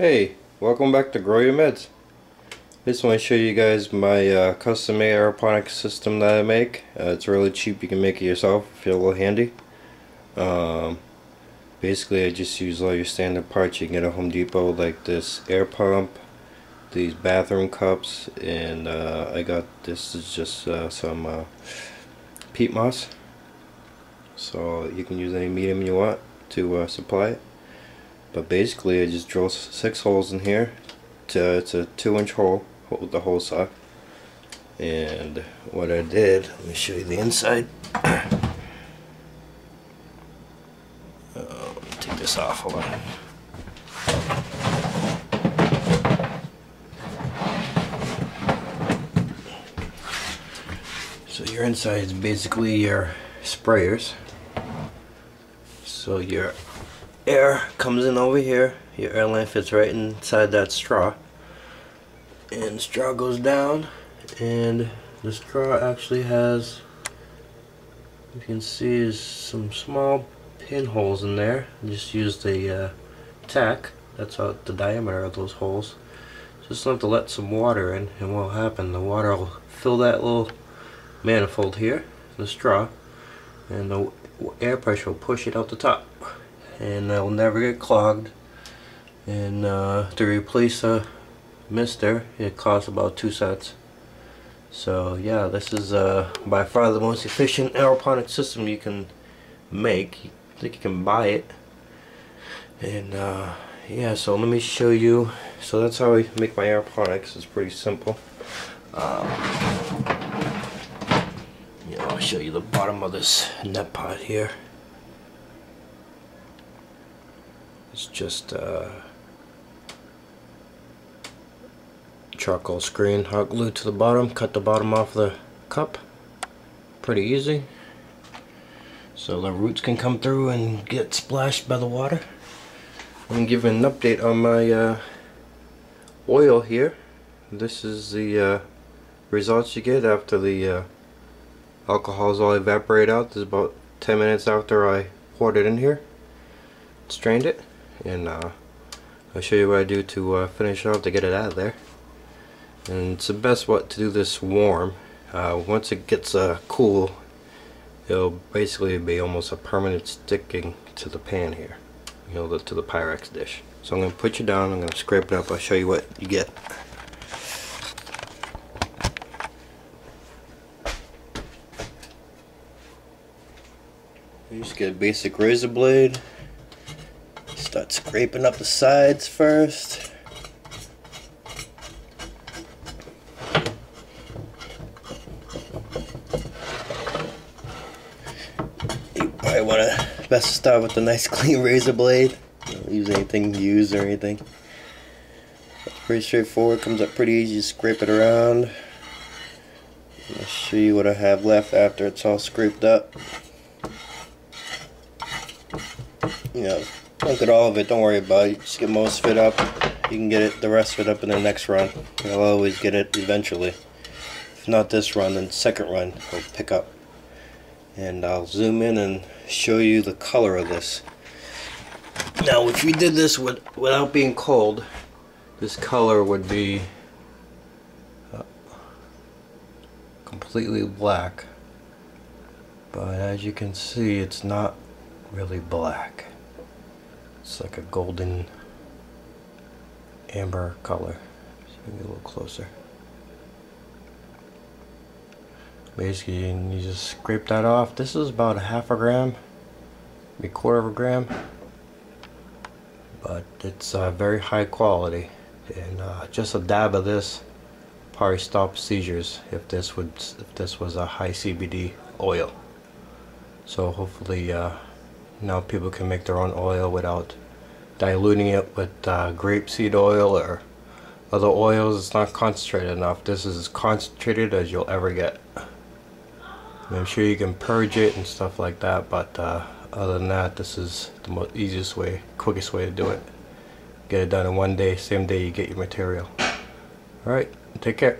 Hey, welcome back to Grow Your Meds. Just want to show you guys my uh, custom made aeroponic system that I make. Uh, it's really cheap, you can make it yourself if you're a little handy. Um, basically I just use all your standard parts you can get at Home Depot like this air pump, these bathroom cups, and uh, I got this is just uh, some uh, peat moss. So you can use any medium you want to uh, supply it but basically I just drill six holes in here to, it's a two inch hole with the hole saw. And what I did let me show you the inside. Oh, take this off hold on. So your inside is basically your sprayers. So your air comes in over here. Your airline fits right inside that straw. And straw goes down and the straw actually has you can see is some small pinholes in there. Just use the uh, tack. That's about the diameter of those holes. Just have to let some water in and what will happen, the water will fill that little manifold here, the straw, and the air pressure will push it out the top and they'll never get clogged. And uh, to replace a mister it costs about two cents. So yeah this is uh, by far the most efficient aeroponic system you can make. I think you can buy it. And uh, yeah so let me show you. So that's how I make my aeroponics. It's pretty simple. Um, I'll show you the bottom of this net pot here It's just uh, charcoal screen hot glued to the bottom. Cut the bottom off the cup. Pretty easy. So the roots can come through and get splashed by the water. I'm giving an update on my uh, oil here. This is the uh, results you get after the uh, alcohol's all evaporated out. This is about 10 minutes after I poured it in here. Strained it and uh, I'll show you what I do to uh, finish off to get it out of there. And it's the best what to do this warm. Uh, once it gets uh, cool it'll basically be almost a permanent sticking to the pan here. You know the, to the Pyrex dish. So I'm going to put you down I'm going to scrape it up I'll show you what you get. You just get a basic razor blade Start scraping up the sides first. You probably want to best start with a nice clean razor blade. Don't use anything used or anything. That's pretty straightforward. Comes up pretty easy. scrape it around. I'll show you what I have left after it's all scraped up. You know, don't get all of it, don't worry about it. Just get most of it up. You can get it the rest of it up in the next run. You'll always get it eventually. If not this run, then second run will pick up. And I'll zoom in and show you the color of this. Now if you did this with, without being cold, this color would be uh, completely black. But as you can see, it's not really black. It's like a golden amber color. So a little closer. Basically, you just scrape that off. This is about a half a gram, maybe a quarter of a gram, but it's uh, very high quality. And uh, just a dab of this probably stop seizures if this would if this was a high CBD oil. So hopefully. Uh, now people can make their own oil without diluting it with uh, grapeseed oil or other oils. It's not concentrated enough. This is as concentrated as you'll ever get. I'm sure you can purge it and stuff like that, but uh, other than that, this is the most easiest way, quickest way to do it. Get it done in one day, same day you get your material. Alright, take care.